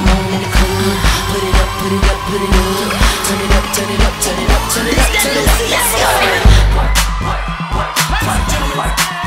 turn on in the club. Put it up, put it up, put it up. Turn it up, turn it up, turn it up, turn it up, turn it up. Let's go.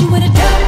you with a dime.